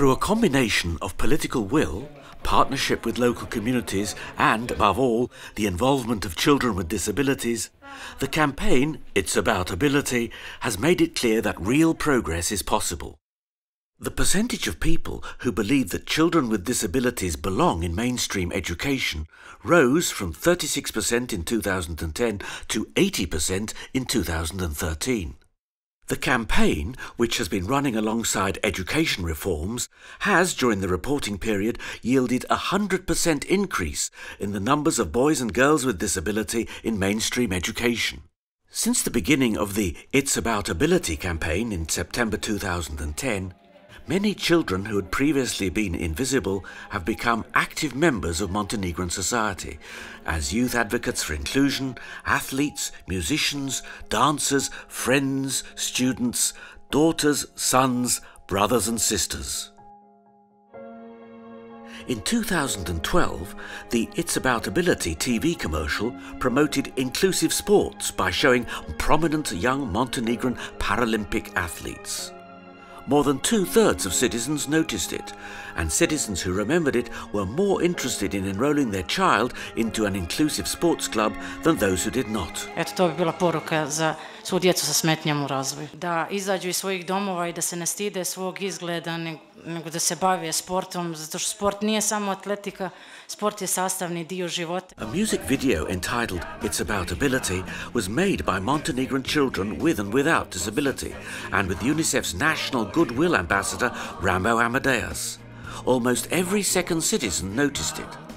Through a combination of political will, partnership with local communities, and, above all, the involvement of children with disabilities, the campaign, It's About Ability, has made it clear that real progress is possible. The percentage of people who believe that children with disabilities belong in mainstream education rose from 36% in 2010 to 80% in 2013. The campaign, which has been running alongside education reforms, has, during the reporting period, yielded a 100% increase in the numbers of boys and girls with disability in mainstream education. Since the beginning of the It's About Ability campaign in September 2010, Many children who had previously been invisible have become active members of Montenegrin society as youth advocates for inclusion, athletes, musicians, dancers, friends, students, daughters, sons, brothers, and sisters. In 2012, the It's About Ability TV commercial promoted inclusive sports by showing prominent young Montenegrin Paralympic athletes. More than two thirds of citizens noticed it, and citizens who remembered it were more interested in enrolling their child into an inclusive sports club than those who did not. Eto, to bi bila poruka za svu djecu sa smetnjama u razvoju. Da izađu iz svojih domova i da se ne stide svog izgleda, nego da se bave sportom, zato što sport nije samo atletika, sport je sastavni dio života. A music video entitled It's About Ability was made by Montenegrin children with and without disability and with UNICEF's National Goodwill Ambassador Rambo Amadeus. Almost every second citizen noticed it.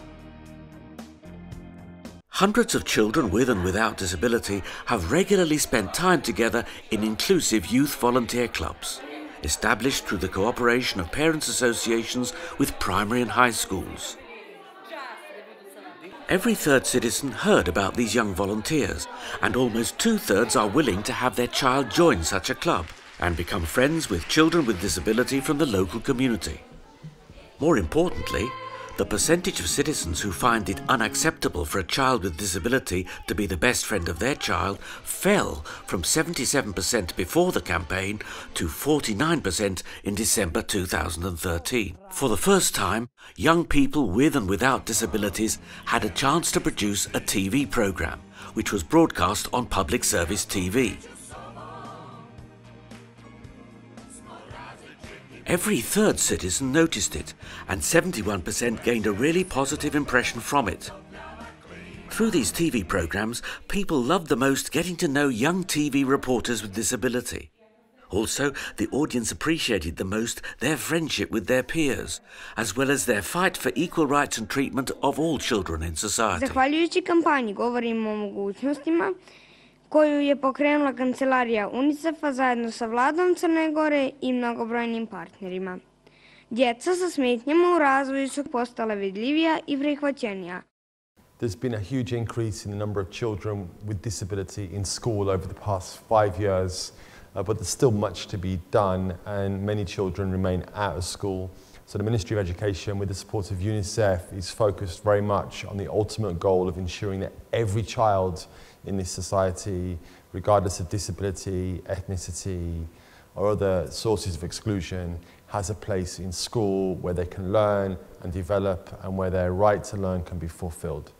Hundreds of children with and without disability have regularly spent time together in inclusive youth volunteer clubs, established through the cooperation of parents' associations with primary and high schools. Every third citizen heard about these young volunteers, and almost two thirds are willing to have their child join such a club and become friends with children with disability from the local community. More importantly, the percentage of citizens who find it unacceptable for a child with disability to be the best friend of their child fell from 77% before the campaign to 49% in December 2013. For the first time, young people with and without disabilities had a chance to produce a TV program, which was broadcast on public service TV. Every third citizen noticed it, and 71% gained a really positive impression from it. Through these TV programs, people loved the most getting to know young TV reporters with disability. Also, the audience appreciated the most their friendship with their peers, as well as their fight for equal rights and treatment of all children in society. Koju je pokrenula kancelarija UNICEF-a zajedno sa vladom Crne Gore i mnogobrojnim partnerima. Djeca sa smetnjama u razvoju su vidljivija i prihvaćenija. There's been a huge increase in the number of children with disability in school over the past five years, uh, but there's still much to be done and many children remain out of school. So the Ministry of Education, with the support of UNICEF, is focused very much on the ultimate goal of ensuring that every child in this society, regardless of disability, ethnicity, or other sources of exclusion, has a place in school where they can learn and develop and where their right to learn can be fulfilled.